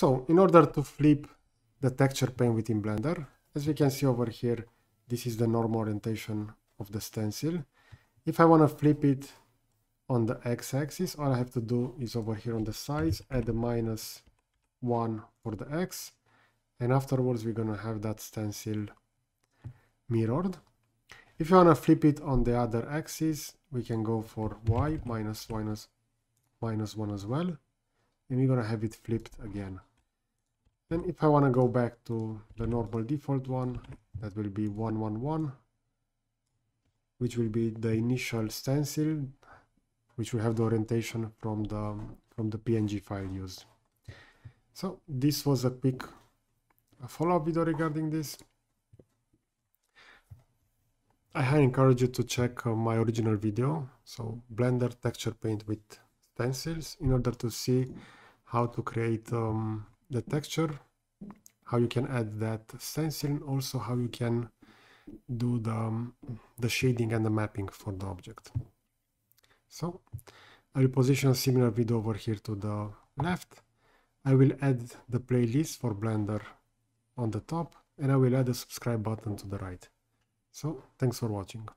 So in order to flip the texture paint within Blender, as we can see over here, this is the normal orientation of the stencil. If I want to flip it on the x-axis, all I have to do is over here on the sides, add a minus 1 for the x, and afterwards we're going to have that stencil mirrored. If you want to flip it on the other axis, we can go for y minus minus minus 1 as well, and we're going to have it flipped again. Then if I want to go back to the normal default one, that will be 111, which will be the initial stencil, which will have the orientation from the, from the PNG file used. So this was a quick follow-up video regarding this. I highly encourage you to check uh, my original video, so Blender texture paint with stencils, in order to see how to create um, the texture, how you can add that stencil, and also how you can do the, um, the shading and the mapping for the object. So I will position a similar video over here to the left. I will add the playlist for Blender on the top and I will add a subscribe button to the right. So thanks for watching.